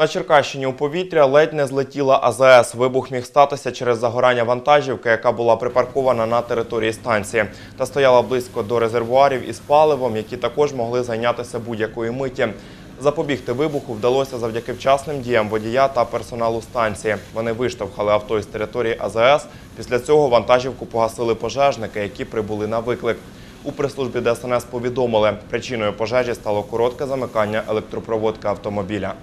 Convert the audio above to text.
На Черкащині у повітря ледь не злетіла АЗС. Вибух міг статися через загорання вантажівки, яка була припаркована на території станції та стояла близько до резервуарів із паливом, які також могли зайнятися будь-якої миті. Запобігти вибуху вдалося завдяки вчасним діям водія та персоналу станції. Вони виштовхали авто із території АЗС. Після цього вантажівку погасили пожежники, які прибули на виклик. У прес-службі ДСНС повідомили, причиною пожежі стало коротке замикання електропроводки автомобіля.